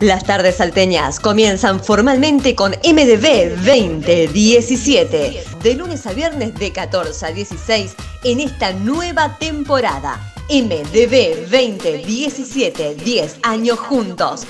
Las tardes salteñas comienzan formalmente con MDB 2017, de lunes a viernes de 14 a 16 en esta nueva temporada. MDB 2017, 10 años juntos.